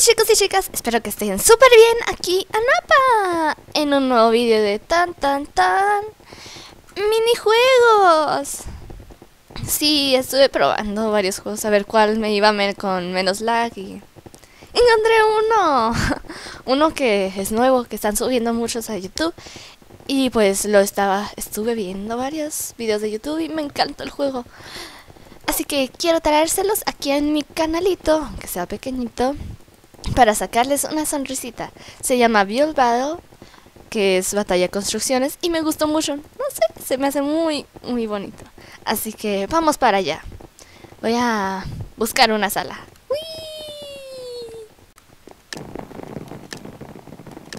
chicos y chicas, espero que estén súper bien aquí Anapa en un nuevo vídeo de tan tan tan minijuegos. Sí, estuve probando varios juegos a ver cuál me iba con menos lag y encontré uno, uno que es nuevo, que están subiendo muchos a YouTube y pues lo estaba, estuve viendo varios videos de YouTube y me encanta el juego. Así que quiero traérselos aquí en mi canalito, aunque sea pequeñito para sacarles una sonrisita. Se llama Battle, que es batalla construcciones, y me gustó mucho. No sé, se me hace muy, muy bonito. Así que vamos para allá. Voy a buscar una sala.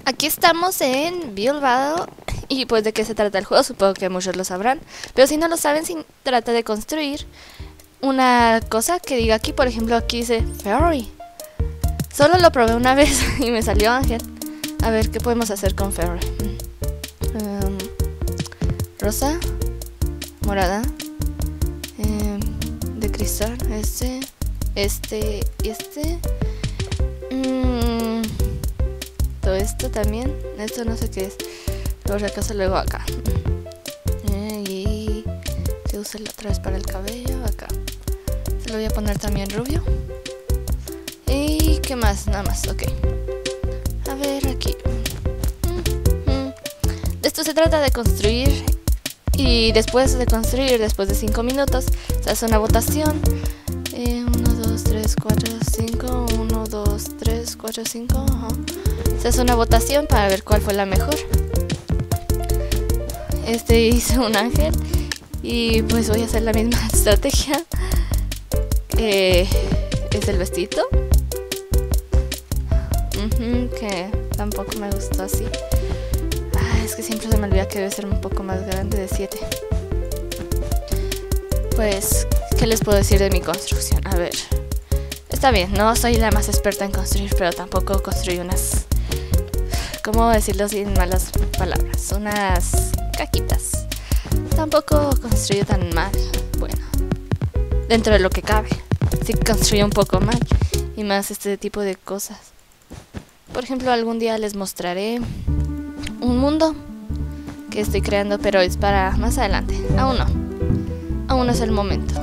Aquí estamos en Battle. Y pues de qué se trata el juego, supongo que muchos lo sabrán. Pero si no lo saben, trata de construir una cosa que diga aquí, por ejemplo, aquí dice Ferry. Solo lo probé una vez y me salió Ángel. A ver, ¿qué podemos hacer con Ferry? Um, rosa, morada, em, de cristal, este, este y este. Mm, todo esto también. Esto no sé qué es. Por acaso luego acá. Eh, y se usa otra vez para el cabello. Acá. Se lo voy a poner también rubio. ¿Y qué más? Nada más, ok. A ver, aquí. De esto se trata de construir. Y después de construir, después de 5 minutos, se hace una votación. 1, 2, 3, 4, 5. 1, 2, 3, 4, 5. Se hace una votación para ver cuál fue la mejor. Este hice un ángel. Y pues voy a hacer la misma estrategia. Eh, es el vestido que tampoco me gustó así. es que siempre se me olvida que debe ser un poco más grande de 7. Pues, ¿qué les puedo decir de mi construcción? A ver. Está bien, no soy la más experta en construir, pero tampoco construí unas... ¿Cómo decirlo sin malas palabras? Unas caquitas. Tampoco construyo tan mal. Bueno, dentro de lo que cabe. Sí construyo un poco mal. Y más este tipo de cosas. Por ejemplo, algún día les mostraré un mundo que estoy creando, pero es para más adelante. Aún no. Aún no es el momento.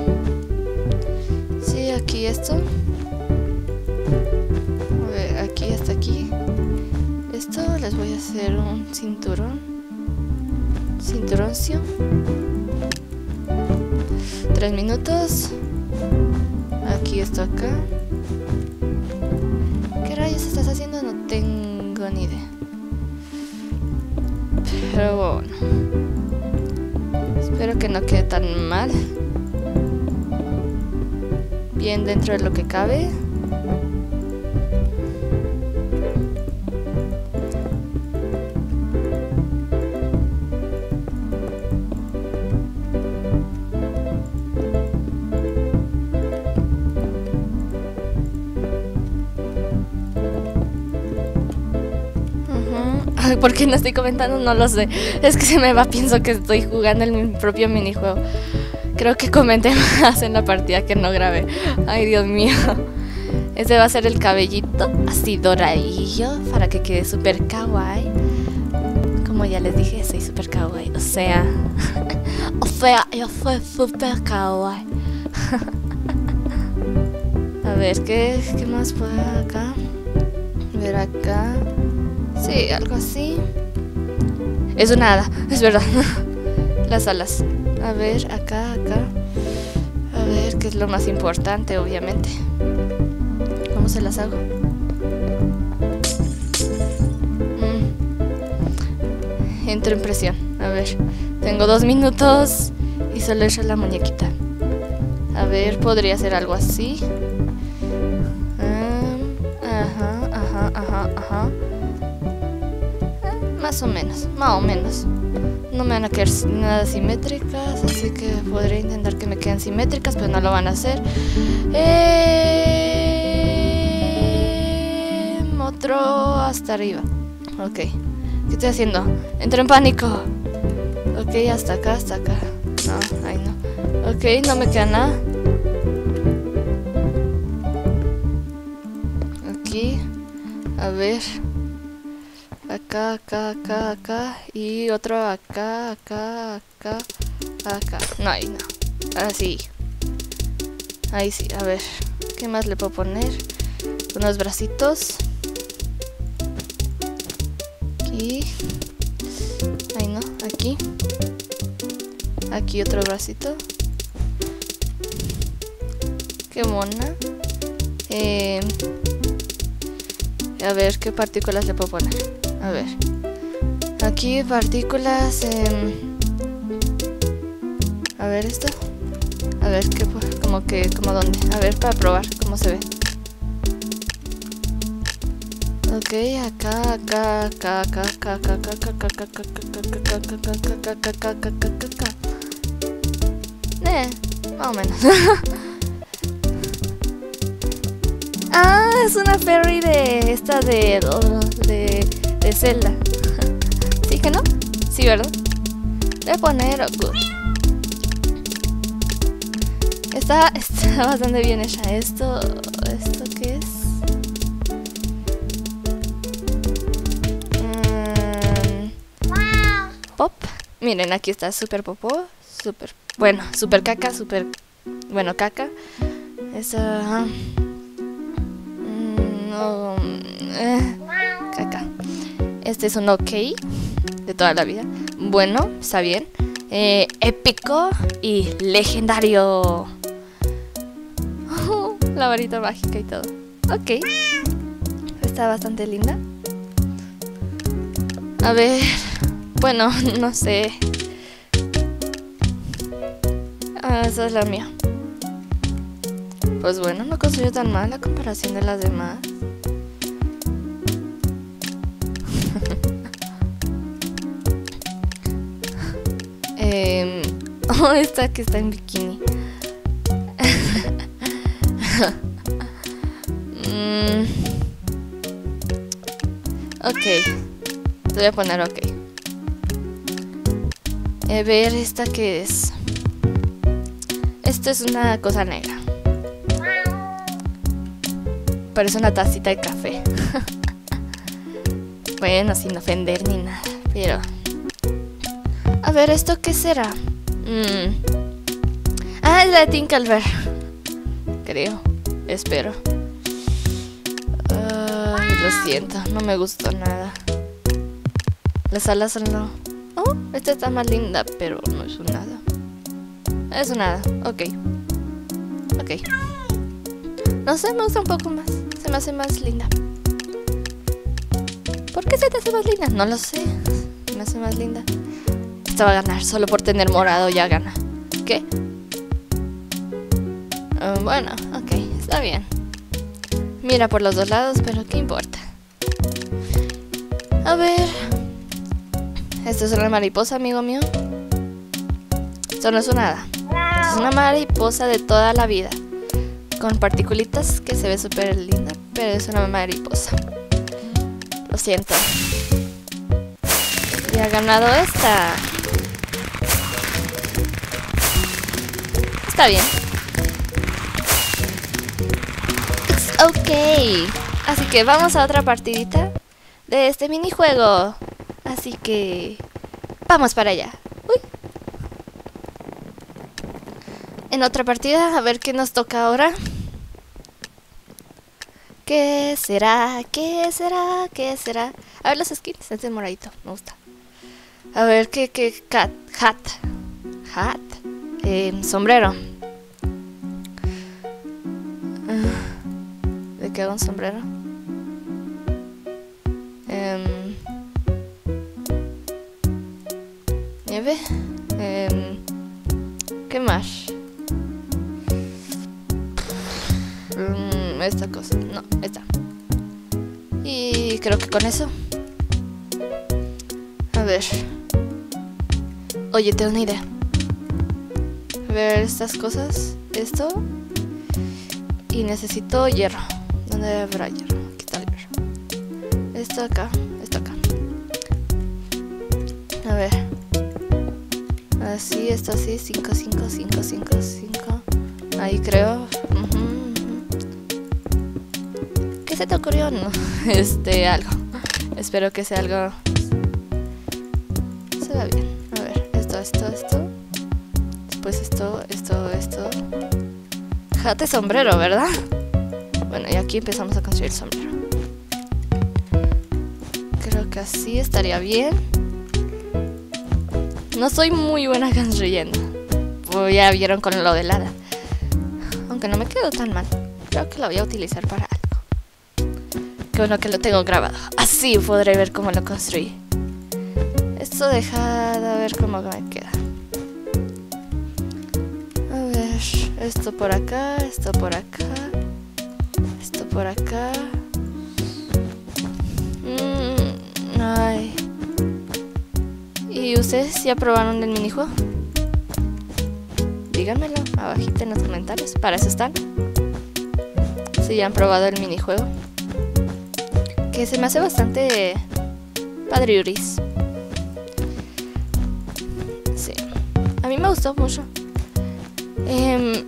Sí, aquí esto. A aquí hasta aquí. Esto les voy a hacer un cinturón. Cinturoncio. Tres minutos. Aquí esto acá estás haciendo? No tengo ni idea. Pero bueno. Espero que no quede tan mal. Bien dentro de lo que cabe. ¿Por qué no estoy comentando? No lo sé. Es que se me va, pienso que estoy jugando en mi propio minijuego. Creo que comenté más en la partida que no grabé. Ay, Dios mío. Ese va a ser el cabellito así doradillo para que quede súper kawaii. Como ya les dije, soy súper kawaii. O sea, o sea, yo soy súper kawaii. a ver, ¿qué, ¿qué más puedo acá? ver acá. Sí, algo así. Es una hada, es verdad. Las alas. A ver, acá, acá. A ver, qué es lo más importante, obviamente. ¿Cómo se las hago? Mm. Entro en presión. A ver, tengo dos minutos y solo he la muñequita. A ver, podría ser algo así. Ah, ajá, ajá, ajá, ajá. Más o menos, más o menos. No me van a quedar nada simétricas, así que podré intentar que me queden simétricas, pero no lo van a hacer. Eh, otro hasta arriba. Ok. ¿Qué estoy haciendo? Entro en pánico. Ok, hasta acá, hasta acá. No, ahí no. Ok, no me queda nada. Aquí. A ver. Acá, acá, acá, acá. Y otro acá, acá, acá, acá. No, ahí no. Ahora sí. Ahí sí, a ver. ¿Qué más le puedo poner? Unos bracitos. Aquí. Ahí no, aquí. Aquí otro bracito. Qué mona. Eh, a ver qué partículas le puedo poner. A ver. Aquí partículas. Eh, a ver esto. A ver qué como que como dónde. A ver para probar cómo se ve. Ok, acá, acá, acá, acá, acá, acá, acá, acá, acá, acá, acá, acá, acá, acá, acá, acá, acá, acá. Eh, más o menos. Ah, es una ferry de esta de de, de Zelda. ¿Sí que no? Sí, ¿verdad? Voy a poner. Está, está bastante bien hecha. Esto, ¿esto qué es? pop. Miren, aquí está super popó, super, bueno, super caca, super, bueno, caca. Esa... Eh, caca. Este es un ok de toda la vida. Bueno, está bien. Eh, épico y legendario. la varita mágica y todo. Ok. Está bastante linda. A ver. Bueno, no sé. Ah, esa es la mía. Pues bueno, no construyó tan mal la comparación de las demás. Eh, oh, esta que está en bikini. mm. Ok. Te voy a poner ok. A ver, esta que es. Esto es una cosa negra. Parece una tacita de café. bueno, sin ofender ni nada. Pero... A ver, ¿esto qué será? Mm. Ah, es la de Tinkelberg. Creo. Espero. lo siento, no me gustó nada. Las alas son no. Oh, esta está más linda, pero no es un nada. Es un nada, ok. Ok. No sé, me gusta un poco más me hace más linda. ¿Por qué se te hace más linda? No lo sé. Me hace más linda. Va a ganar. Solo por tener morado ya gana. ¿Qué? Uh, bueno, ok. Está bien. Mira por los dos lados, pero ¿qué importa? A ver. Esto es una mariposa, amigo mío. Esto no es nada. es una mariposa de toda la vida con particulitas que se ve súper linda, pero es una mariposa. Lo siento. Y ha ganado esta. Está bien. Okay. Así que vamos a otra partidita de este minijuego. Así que vamos para allá. Uy. En otra partida, a ver qué nos toca ahora. ¿Qué será? ¿Qué será? ¿Qué será? A ver los skins, este moradito, me gusta. A ver, ¿qué, qué? Cat, hat. Hat. Eh, sombrero. ¿De qué hago un sombrero? Eh, nieve. Eh, ¿Qué más? esta cosa. No, esta. Y creo que con eso. A ver. Oye, tengo una idea. Ver estas cosas. Esto. Y necesito hierro. ¿Dónde habrá hierro? Aquí está hierro. Esto acá. Esto acá. A ver. Así, esto así. 5, 5, 5, 5, 5. Ahí creo. se te ocurrió? No. Este, algo. Espero que sea algo... Se va bien. A ver, esto, esto, esto. Después esto, esto, esto. Jate sombrero, ¿verdad? Bueno, y aquí empezamos a construir el sombrero. Creo que así estaría bien. No soy muy buena construyendo. Pues ya vieron con lo del hada. Aunque no me quedó tan mal. Creo que lo voy a utilizar para algo. Qué bueno que lo tengo grabado. Así podré ver cómo lo construí. Esto deja de ver cómo me queda. Esto por acá, esto por acá, esto por acá. Mm, ay. ¿Y ustedes ya probaron el minijuego? Díganmelo abajito en los comentarios. Para eso están. Si ya han probado el minijuego. Que se me hace bastante padriuris. Sí. A mí me gustó mucho. Eh,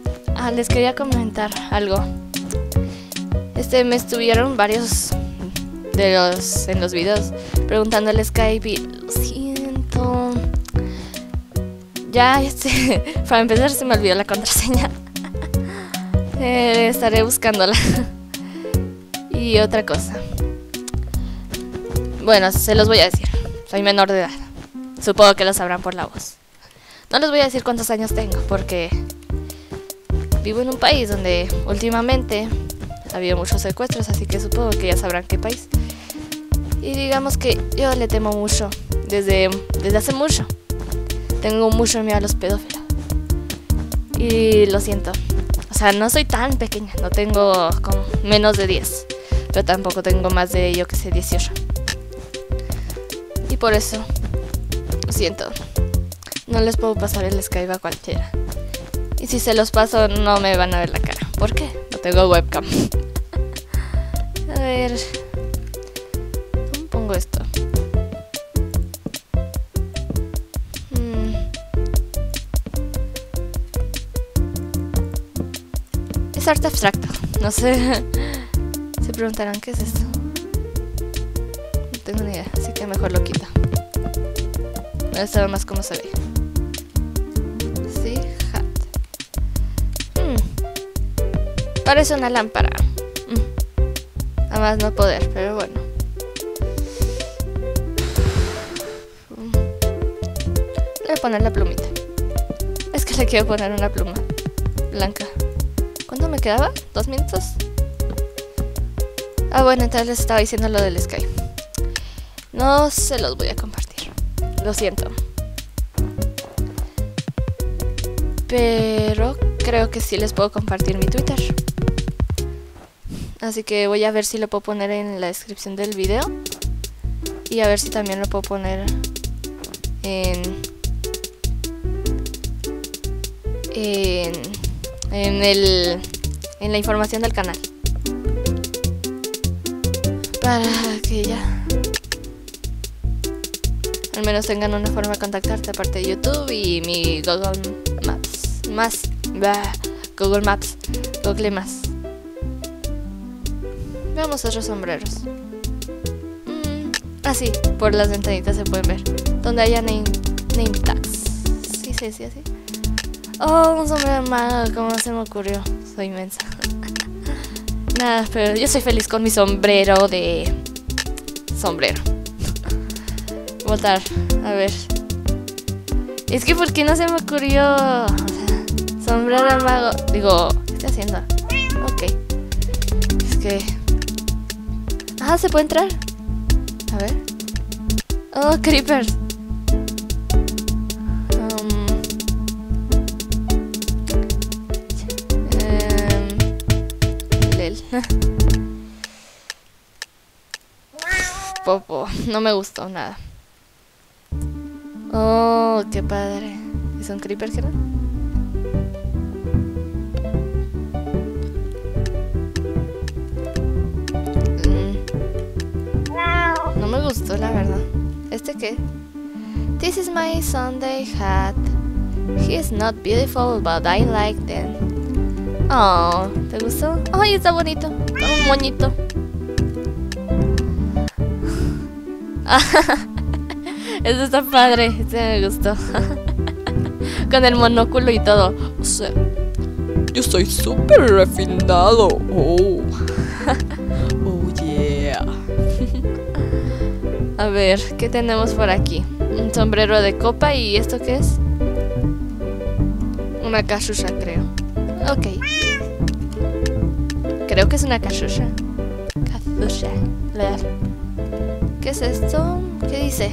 les quería comentar algo. Este me estuvieron varios de los en los videos preguntándole Skype lo siento. Ya, este, para empezar se me olvidó la contraseña. eh, estaré buscándola. y otra cosa. Bueno, se los voy a decir. Soy menor de edad. Supongo que lo sabrán por la voz. No les voy a decir cuántos años tengo, porque vivo en un país donde últimamente ha habido muchos secuestros, así que supongo que ya sabrán qué país. Y digamos que yo le temo mucho, desde, desde hace mucho. Tengo mucho miedo a los pedófilos. Y lo siento. O sea, no soy tan pequeña, no tengo como menos de 10. Pero tampoco tengo más de, yo que sé, 18. Y por eso, lo siento. No les puedo pasar el Skype a cualquiera. Si se los paso, no me van a ver la cara. ¿Por qué? No tengo webcam. a ver. ¿Cómo pongo esto? Mm. Es arte abstracto. No sé. Se preguntarán qué es esto. No tengo ni idea, así que mejor lo quito. Me gusta más cómo se ve. Parece una lámpara. Mm. Además no poder, pero bueno. Mm. Le voy a poner la plumita. Es que le quiero poner una pluma blanca. ¿Cuánto me quedaba? ¿Dos minutos? Ah, bueno, entonces les estaba diciendo lo del Skype. No se los voy a compartir. Lo siento. Pero creo que sí les puedo compartir mi Twitter. Así que voy a ver si lo puedo poner en la descripción del video. Y a ver si también lo puedo poner en... En, en, el, en la información del canal. Para que ya al menos tengan una forma de contactarte aparte de YouTube y mi Google Maps. Más. Bah, Google Maps. Google Más. Veamos otros sombreros. Mm, así, por las ventanitas se pueden ver. Donde haya name, name tags. Sí, sí, sí, así. Oh, un sombrero mago, ¿cómo se me ocurrió? Soy inmensa. Nada, pero yo soy feliz con mi sombrero de sombrero votar. A ver. Es que ¿por qué no se me ocurrió? O sea, sombrero mago. Digo, ¿qué estoy haciendo? Ok. Es que... Ah, ¿se puede entrar? A ver. Oh, creepers. Um, um, lel. Popo, no me gustó nada. Oh, qué padre. ¿Es un creeper, que. gustó, la verdad. ¿Este qué? This is my Sunday hat. He is not beautiful, but I like them. Oh, ¿te gustó? Ay, está bonito. Un moñito. Eso está padre. Este me gustó. Con el monóculo y todo. Yo soy súper refinado. Oh. ver, ¿qué tenemos por aquí? Un sombrero de copa y ¿esto qué es? Una cachucha, creo. Ok. Creo que es una cachucha. Cachucha. ¿Qué es esto? ¿Qué dice?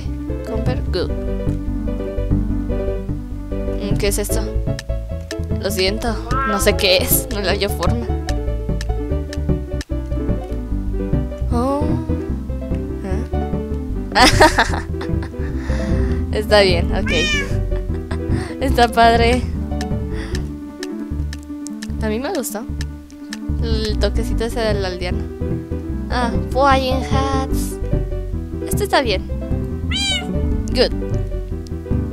Comper good. ¿Qué es esto? Lo siento, no sé qué es, no le hallo forma. Está bien, ok. Está padre. A mí me gustó. El toquecito ese del aldeano. Ah, flying hats. Este está bien. Good.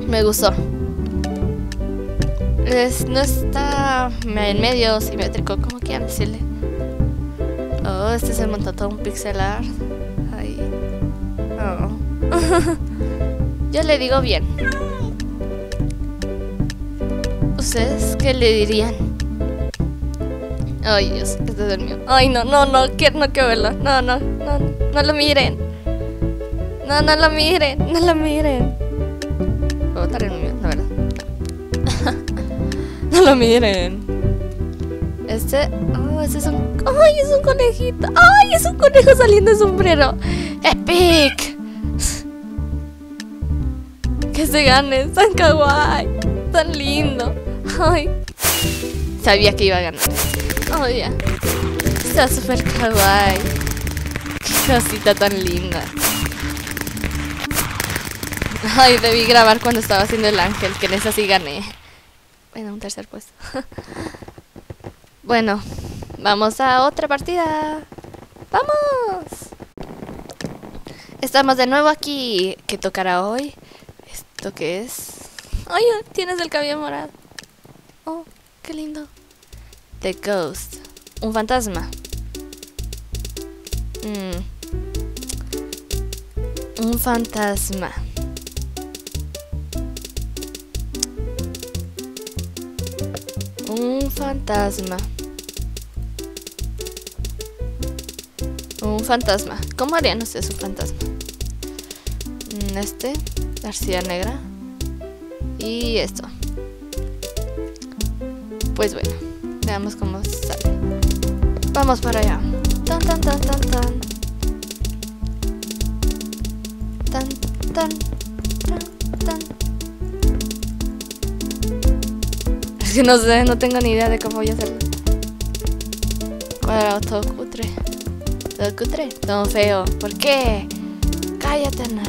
Me gustó. Es, no está en medio simétrico, como quieran decirle. Oh, este se montó todo un pixel art. Yo le digo bien. ¿Ustedes qué le dirían? Ay, Dios, este es el mío. Ay, no, no, no, quiero, no quiero verlo. No, no, no, no lo miren. No, no lo miren, no lo miren. Puedo estar en el mío, la verdad. no lo miren. Este, oh, ese es un, ay, es un conejito. Ay, es un conejo saliendo de sombrero. Epic. Se gane, tan kawaii, tan lindo. Ay, sabía que iba a ganar. Oh, ya. Está súper kawaii. Qué cosita tan linda. Ay, debí grabar cuando estaba haciendo el ángel, que en esa sí gané. Bueno, un tercer puesto. bueno, vamos a otra partida. ¡Vamos! Estamos de nuevo aquí. ¿Qué tocará hoy? ¿Esto qué es? ¡Ay, tienes el cabello morado! ¡Oh, qué lindo! The Ghost. Un fantasma. Mm. Un fantasma. Un fantasma. Un fantasma. ¿Cómo harían ustedes un fantasma? Mm, este, la arcilla negra. Y esto. Pues bueno, veamos cómo sale. Vamos para allá. Tan tan tan tan tan. Tan tan tan tan. Es que no sé, no tengo ni idea de cómo voy a hacerlo. Cuadrado todo cutre. Todo cutre, todo feo. ¿Por qué? Cállate, Ana.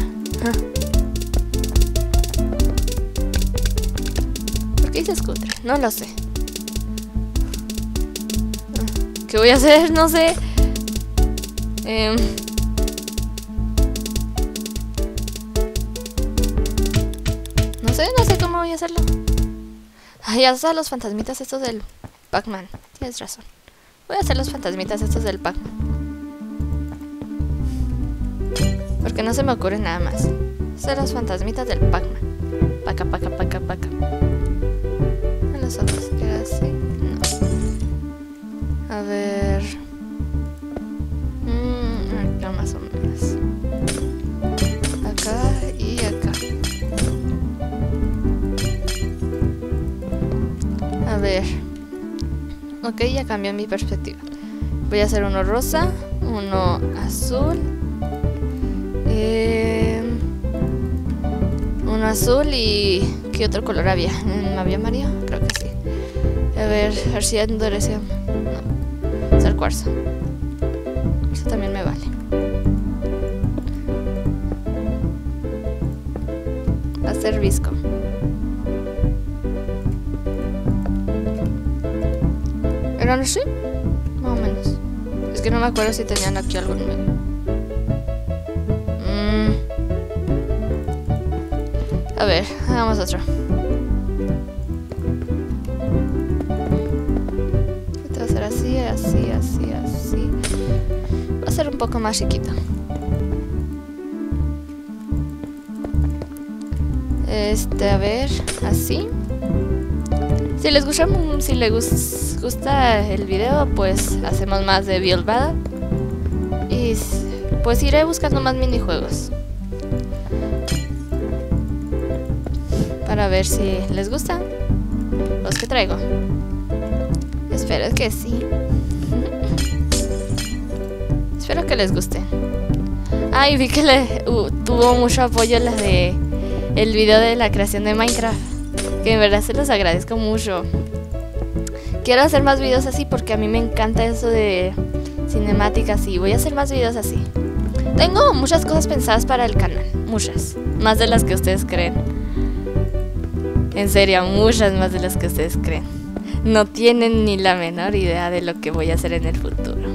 Qué dices cutre? No lo sé. ¿Qué voy a hacer? No sé. Eh... No sé, no sé cómo voy a hacerlo. Ay, ya a los fantasmitas estos del Pac-Man. Tienes razón. Voy a hacer los fantasmitas estos del Pac-Man. Porque no se me ocurre nada más. Hacer los fantasmitas del Pac-Man. Paca, paca, paca, paca. Era así. No. A ver. Mm, acá más o menos. Acá y acá. A ver. Ok, ya cambió mi perspectiva. Voy a hacer uno rosa, uno azul. Eh, uno azul y... ¿Qué otro color había? ¿No ¿Había Mario? Creo que sí. A ver, a ver si endureció. No. Ser cuarzo. Eso también me vale. Va a ser visco. ¿Eran así? Más o menos. Es que no me acuerdo si tenían aquí algo en medio. A ver, hagamos otro. Esto va a ser así, así, así, así. Va a ser un poco más chiquito. Este, a ver, así. Si les gusta, si les gus- gusta el video, pues hacemos más de Build Battle. Y pues iré buscando más minijuegos. Para ver si les gustan los que traigo. Espero que sí. Espero que les guste. Ay, vi que le uh, tuvo mucho apoyo la de el video de la creación de Minecraft. Que en verdad se los agradezco mucho. Quiero hacer más videos así porque a mí me encanta eso de cinemáticas y voy a hacer más videos así. Tengo muchas cosas pensadas para el canal, muchas, más de las que ustedes creen. En serio, muchas más de las que ustedes creen. No tienen ni la menor idea de lo que voy a hacer en el futuro.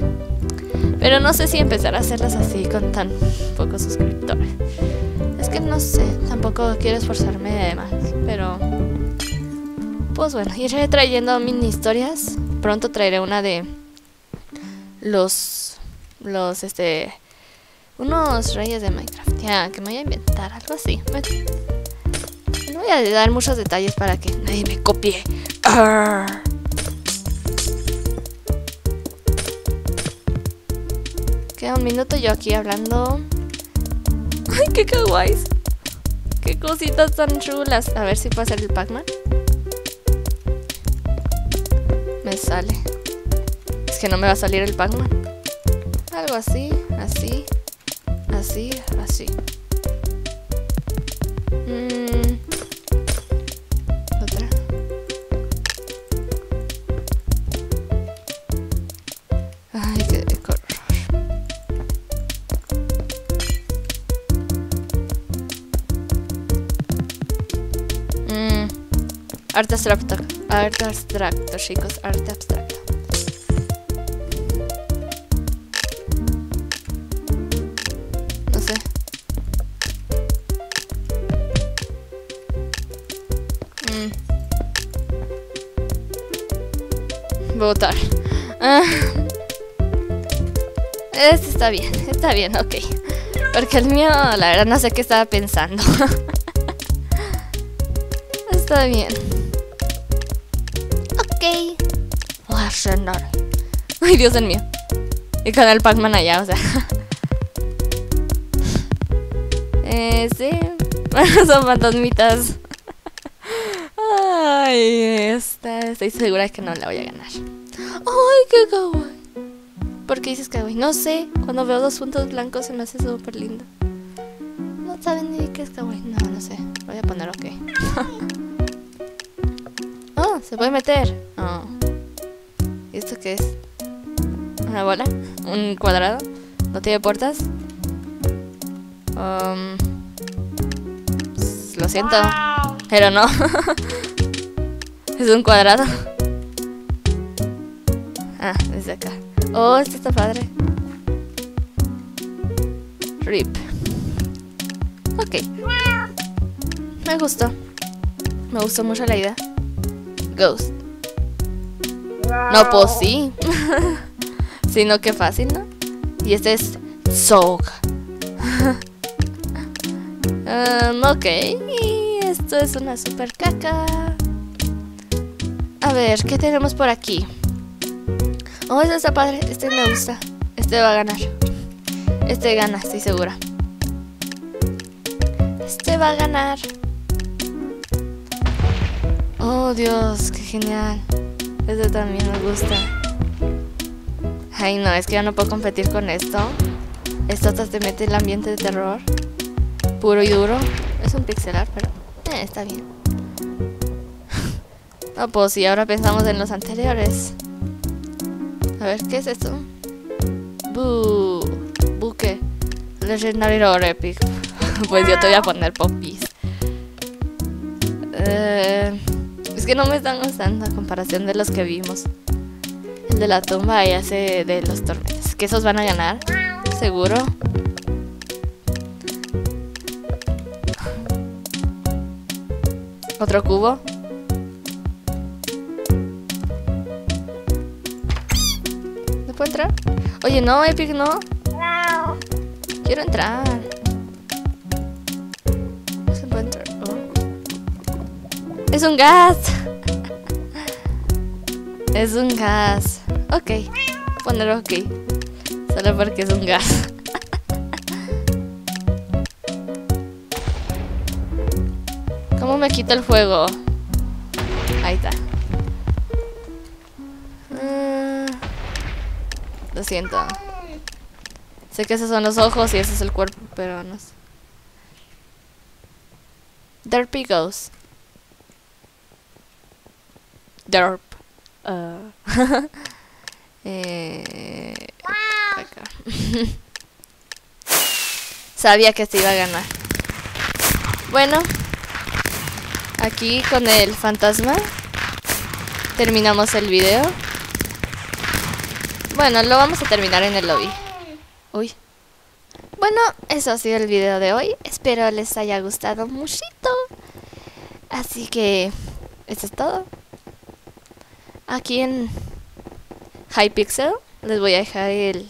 Pero no sé si empezar a hacerlas así con tan pocos suscriptores. Es que no sé, tampoco quiero esforzarme de más, pero pues bueno, iré trayendo mini historias. Pronto traeré una de los los este unos reyes de Minecraft. Ya, que me voy a inventar algo así. Me- no voy a dar muchos detalles para que nadie me copie. Queda un minuto yo aquí hablando. Ay, qué kawaii. Qué cositas tan chulas. A ver si puedo hacer el Pac-Man. Me sale. Es que no me va a salir el Pac-Man. Algo así, así, así, así. Mm. Arte abstracto. Arte abstracto, chicos. Arte abstracto. No sé. Mm. Votar. Ah. Este está bien, está bien, ok. Porque el mío, la verdad, no sé qué estaba pensando. está bien. Ok. Voy a cenar. Ay, Dios mío. Y con el Pac-Man allá, o sea. eh, sí. Son fantasmitas. Ay, esta. Estoy segura que no la voy a ganar. Ay, qué kawaii. ¿Por qué dices kawaii? No sé. Cuando veo dos puntos blancos se me hace súper lindo. No saben ni qué es kawaii. No, no sé. Voy a poner ok. se puede meter. Oh. ¿Y esto qué es? ¿Una bola? ¿Un cuadrado? ¿No tiene puertas? Um, s- lo siento. Pero no. es un cuadrado. Ah, desde acá. Oh, este está padre. Rip. Ok. Me gustó. Me gustó mucho la idea. Ghost. No, pues sí. Sino que fácil, ¿no? Y este es Zog. Um, ok. Esto es una super caca. A ver, ¿qué tenemos por aquí? Oh, este está padre. Este me gusta. Este va a ganar. Este gana, estoy segura. Este va a ganar. Oh, Dios, qué genial. Este también me gusta. Ay, no, es que yo no puedo competir con esto. Esto hasta te mete el ambiente de terror. Puro y duro. Es un pixelar, pero eh, está bien. No, pues si ahora pensamos en los anteriores. A ver, ¿qué es esto? Bu, buque. Legendary or Epic. pues yo te voy a poner popis. Eh, es que no me están gustando a comparación de los que vimos. El de la tumba y ese de los tormentos. Que esos van a ganar, seguro. Otro cubo. ¿No puedo entrar? Oye, no, Epic, no. Quiero entrar. Es un gas. Es un gas. Ok. Poner ok. Solo porque es un gas. ¿Cómo me quito el fuego? Ahí está. Ah, lo siento. Sé que esos son los ojos y ese es el cuerpo, pero no sé. Derpy goes. Derp. Ah. eh, acá. Sabía que se iba a ganar. Bueno, aquí con el fantasma terminamos el video. Bueno, lo vamos a terminar en el lobby. Uy. Bueno, eso ha sido el video de hoy. Espero les haya gustado muchito. Así que eso es todo. Aquí en Hypixel les voy a dejar el,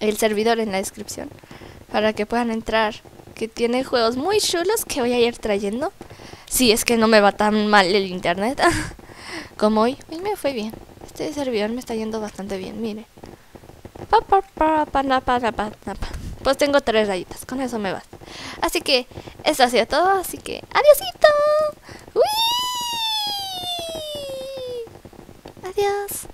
el servidor en la descripción para que puedan entrar. Que tiene juegos muy chulos que voy a ir trayendo. Si es que no me va tan mal el internet como hoy. Hoy me fue bien. Este servidor me está yendo bastante bien, mire. Pa, pa, pa, pa, na, pa, na, pa, na, pa. Pues tengo tres rayitas, con eso me basta. Así que eso ha sido todo, así que adiosito. ¡Uy! Adiós.